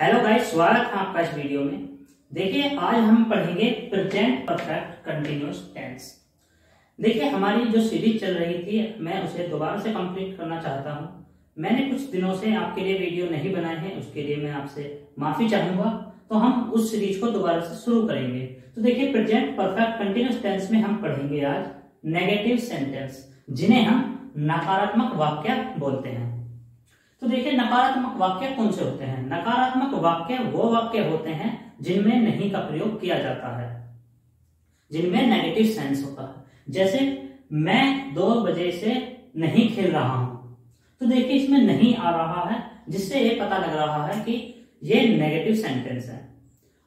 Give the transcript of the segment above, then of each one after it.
Hello guys स्वागत है आपका इस वीडियो में। देखिए, आज हम पढ़ेंगे प्रेजेंट परफेक्ट कंटिन्यूस टेंस देखिए, हमारी जो सीरीज़ चल रही थी, मैं उसे दोबारा से कंप्लीट करना चाहता हूँ। मैंने कुछ दिनों से आपके लिए वीडियो नहीं बनाए हैं, उसके लिए मैं आपसे माफ़ी चाहूँगा। तो हम उस सीरीज़ को दोबारा से शुरू करेंगे। तो देखिए प्रेजेंट परफेक्ट कंटिन्यूस टेंस में हम पढ़ेंगे आज नेगेटिव सेंटेंस जिन्हें हम नकारात्मक वाक्य बोलते हैं। तो देखिए, नकारात्मक वाक्य कौन से होते हैं? नकारात्मक वाक्य वो वाक्य होते हैं जिनमें नहीं का प्रयोग किया जाता है। जिनमें नेगेटिव सेंस होता है। जैसे, मैं दो बजे से नहीं खेल रहा हूँ। तो देखिए, इसमें नहीं आ रहा है, जिससे ये पता लग रहा है कि ये नेगेटिव सेंटेंस है।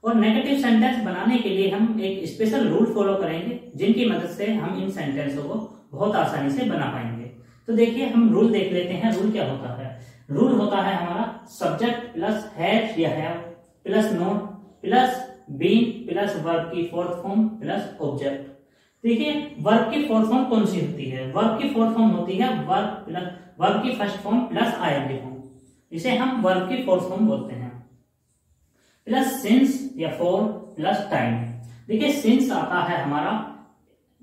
और नेगेटिव सेंटेंस बनाने के लिए हम एक स्पेशल रूल फॉलो करेंगे, जिनकी मदद से हम इन सेंटेंसों को बहुत आसानी से बना पाएँगे। तो देखिए, हम रूल देख लेते हैं रूल क्या होता है। रूल होता है हमारा सब्जेक्ट प्लस हैज़ या have plus not plus been plus verb की फोर्थ फॉर्म प्लस ऑब्जेक्ट देखिए वर्ब की फोर्थ फॉर्म कौन सी होती है? वर्ब की फोर्थ फॉर्म होती है वर्ब प्लस वर्ब की first form plus ING form इसे हम वर्ब की फोर्थ फॉर्म बोलते हैं. प्लस सिंस या फोर प्लस टाइम देखिए सिंस आता है हमारा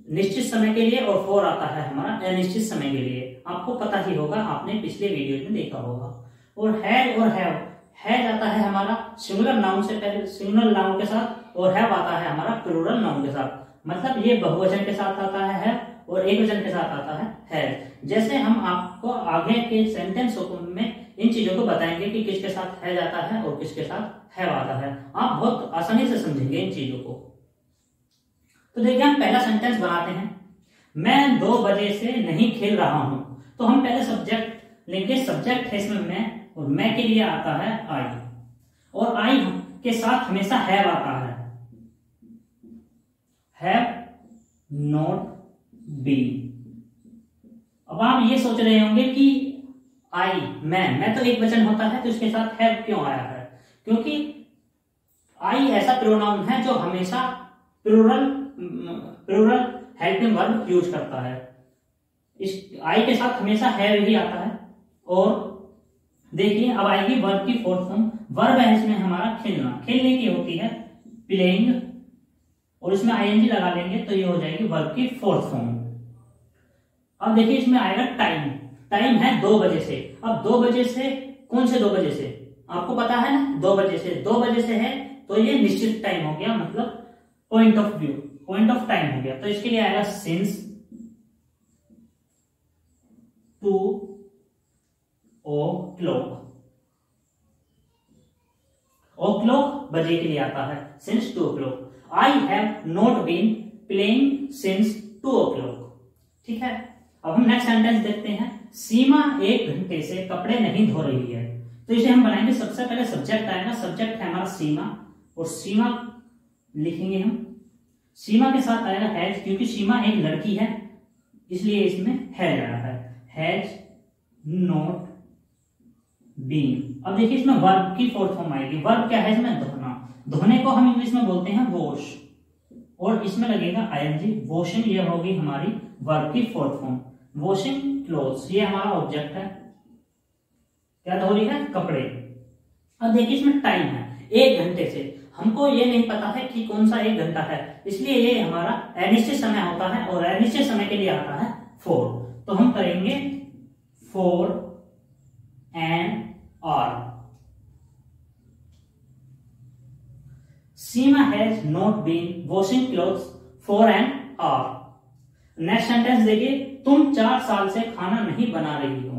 निश्चित समय के लिए और फोर आता है हमारा अनिश्चित समय के लिए। आपको पता ही होगा आपने पिछले वीडियो में देखा होगा। और है और हैव है जाता है हमारा सिंगुलर नाउन से पहले सिंगुलर नाउन के साथ और हैव आता है हमारा प्लूरल नाउन के साथ। मतलब ये बहुवचन के साथ आता है, है और एक वचन के साथ आता है है जैसे हम आपको आगे के सेंटेंस में इन चीज़ों को बताएँगे कि किसके साथ है जाता है और किसके साथ है आता है। आप बहुत आसानी से समझेंगे इन चीज़ों को। तो देखिए हम पहला सेंटेंस बनाते हैं। मैं दो बजे से नहीं खेल रहा हूँ। तो हम पहले सब्जेक्ट लेंगे। सब्जेक्ट है इसमें मैं और मैं के लिए आता है आई और आई के साथ हमेशा हैव आता है। हैव नॉट बी अब आप ये सोच रहे होंगे कि आई मैं मैं तो एक वचन होता है तो इसके साथ हैव क्यों आया है? क्योंकि आई ऐसा प्रोनाउन है जो हमेशा plural plural helping verb use करता है। इस आई के साथ हमेशा हैव ही आता है। और देखिए, अब आएगी वर्ब की फोर्थ फॉर्म वर्ब है इसमें हमारा खेलना। खेलने की होती है प्लेइंग और इसमें आईएनजी लगा लेंगे तो ये हो जाएगी वर्ब की फोर्थ फॉर्म अब देखिए, इसमें आएगा टाइम टाइम है दो बजे से। अब दो बजे से कौन से दो बजे से? आपको पता है ना? दो बजे से। दो बजे से है तो ये निश्चित टाइम हो गया मतलब point of view point of time हो गया। तो इसके लिए आएगा since two o'clock o'clock बजे के लिए आता है since two o'clock I have not been playing since two o'clock ठीक है? अब हम नेक्स्ट सेंटेंस देखते हैं। सीमा एक घंटे से कपड़े नहीं धो रही है। तो इसे हम बनाएँगे। सबसे पहले सब्जेक्ट आएगा। सब्जेक्ट है हमारा सीमा, और सीमा लिखेंगे हम। सीमा के साथ आएगा हैज़, क्योंकि सीमा एक लड़की है, इसलिए इसमें हैज़ आया है। Has not been. अब देखिए इसमें वर्ब की फोर्थ फॉर्म आएगी। वर्ब क्या है इसमें? धोना। धोने को हम इंग्लिश में बोलते हैं वॉश। और इसमें लगेगा आईएनजी। वॉशिंग ये होगी हमारी वर्ब की फोर्थ फॉर्म। वॉशिंग क्लोथ ये हमारा ऑब्जेक्ट है। क्या धो रही है? कपड़े। अब देखिए इसमें टाइम है। एक घंटे से। हमको ये नहीं पता है कि कौन सा एक घंटा है। इसलिए ये हमारा अनिश्चित समय होता है और अनिश्चित समय के लिए आता है फोर। तो हम करेंगे for an hour. Seema has not been washing clothes for an hour next sentence देखिए, तुम चार साल से खाना नहीं बना रही हो।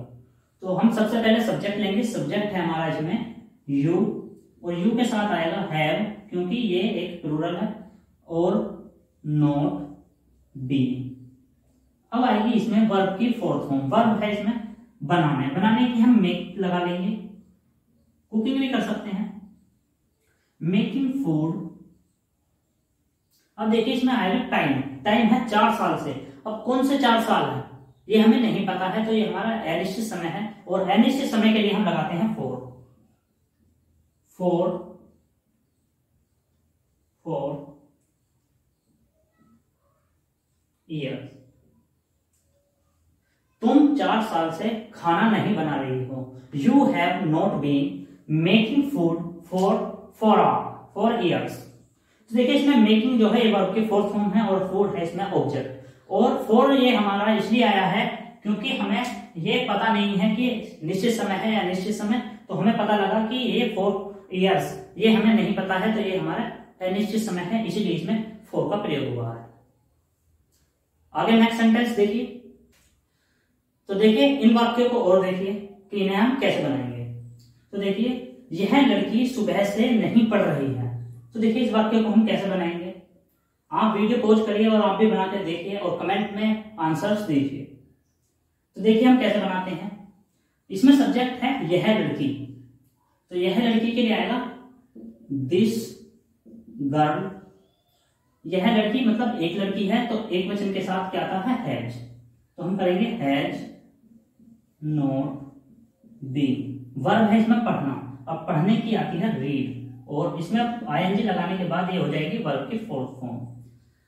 तो हम सबसे पहले सब्जेक्ट लेंगे। सब्जेक्ट है हमारा इसमें यू और यू के साथ आएगा हैव क्योंकि ये एक प्लूरल है, और नोट बी अब आएगी इसमें वर्ब की फोर्थ फॉर्म वर्ब है इसमें बनाने बनाने की हम मेक लगा लेंगे. कुकिंग भी कर सकते हैं. मेकिंग फ़ूड अब देखिए इसमें आएगा टाइम टाइम है चार साल से. अब कौन से चार साल है? ये हमें नहीं पता है तो ये हमारा अनिश्चित समय है, और अनिश्चित समय के लिए हम लगाते हैं फोर फोर फोर ईयर्स तुम चार साल से खाना नहीं बना रही हो। You have not been making food for for are for years तो देखिए, इसमें मेकिंग जो है, ये वर्ब के फोर्थ फॉर्म है और फोर है इसमें ऑब्जेक्ट और फोर ये हमारा इसलिए आया है क्योंकि हमें ये पता नहीं है कि निश्चित समय है या निश्चित समय तो हमें पता लगा कि ये फोर ईयर्स ये हमें नहीं पता है तो ये हमारा अनिश्चित समय है इसीलिए इसमें फोर का प्रयोग हुआ है। आगे नेक्स्ट सेंटेंस देखिए। तो देखिए, इन वाक्यों को और देखिए, कि इन्हें हम कैसे बनाएँगे। तो देखिए, यह लड़की सुबह से नहीं पढ़ रही है। तो देखिए, इस वाक्य को हम कैसे बनाएँगे? आप वीडियो पोज करिए और आप भी बना के देखिए और कमेंट में आंसर्स दीजिए। तो देखिए, हम कैसे बनाते हैं। इसमें सब्जेक्ट है, यह लड़की। तो यह लड़की के लिए आएगा। दिस गर्ल यह लड़की मतलब एक लड़की है तो एक वचन के साथ क्या आता है? हैज़ तो हम करेंगे हैज़ नोट बी वर्ब है इसमें पढ़ना। अब पढ़ने की आती है रीड और इसमें आईएनजी लगाने के बाद ये हो जाएगी वर्ब की फोर्थ फॉर्म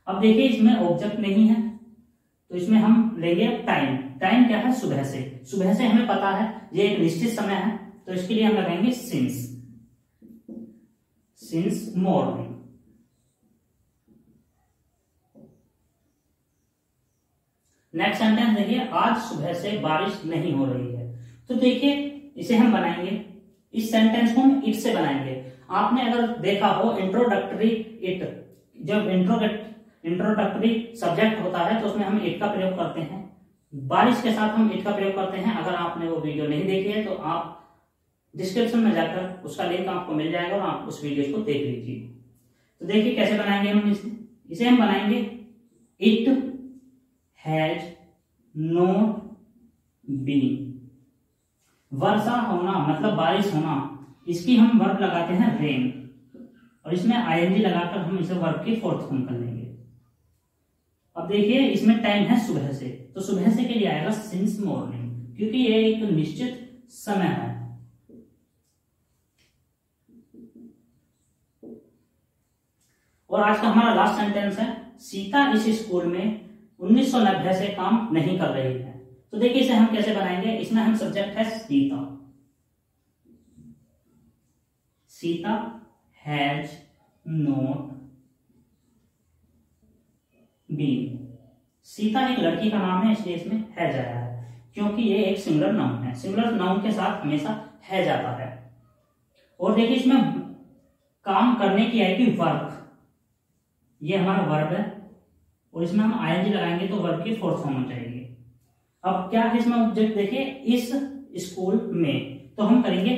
अब देखिए इसमें ऑब्जेक्ट नहीं है। तो इसमें हम लेंगे टाइम टाइम क्या है? सुबह से। सुबह से हमें पता है, ये एक निश्चित समय है। तो इसके लिए हम लगाएँगे since since morning next sentence देखिए, आज सुबह से बारिश नहीं हो रही है। तो देखिए, इसे हम बनाएँगे। इस सेंटेंस को हम इट से बनाएँगे। आपने अगर देखा हो इंट्रोडक्टरी इट जब इंट्रोडक्ट इंट्रोडक्टरी सब्जेक्ट होता है तो उसमें हम इट का प्रयोग करते हैं। बारिश के साथ हम इट का प्रयोग करते हैं। अगर आपने वो वीडियो नहीं देखी है तो आप डिस्क्रिप्शन में जाकर उसका लिंक आपको मिल जाएगा और आप उस वीडियो को देख लीजिए। तो देखिए कैसे बनाएँगे हम इसे। इसे हम बनाएँगे इट हैज़ नोट बीन वर्षा होना मतलब बारिश होना, इसकी हम वर्ब लगाते हैं रेन और इसमें आईएनजी लगाकर हम इसे वर्ब की फोर्थ फॉर्म कर लेंगे। अब देखिए, इसमें टाइम है सुबह से। तो सुबह से के लिए आएगा सिंस मॉर्निंग क्योंकि ये एक निश्चित समय है। और आज का हमारा लास्ट सेंटेंस है, सीता इस स्कूल में 1990 से काम नहीं कर रही है। तो देखिए इसे हम कैसे बनाएँगे? इसमें हम सब्जेक्ट है Sita. Sita has not been Sita एक लड़की का नाम है, इसलिए इसमें हैज़ आया है, क्योंकि ये एक सिंगुलर नाउन है। सिंगुलर नाउन के साथ हमेशा है जाता है। और देखिए इसमें काम करने की आएगी वर्क। ये हमारा वर्ब है, और इसमें हम आईएनजी लगाएँगे तो वर्ब की फोर्थ फॉर्म हो जाएगी अब क्या है इसमें ऑब्जेक्ट देखिए, इस स्कूल में। तो हम करेंगे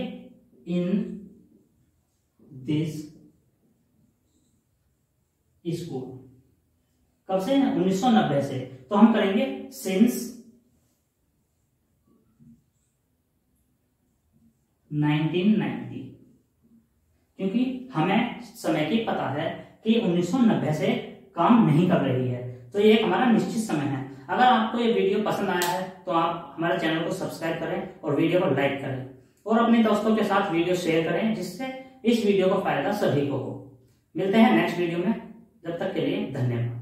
इन दिस स्कूल कब से? 1990 से तो हम करेंगे सिंस 1990 क्योंकि हमें समय की पता है कि 1990 से काम नहीं कर रही है। तो ये हमारा निश्चित समय है। अगर आपको ये वीडियो पसंद आया है तो आप हमारे चैनल को सब्सक्राइब करें और वीडियो को लाइक करें और अपने दोस्तों के साथ वीडियो शेयर करें, जिससे इस वीडियो का फ़ायदा सभी को हो। मिलते हैं नेक्स्ट वीडियो में। जब तक के लिए धन्यवाद।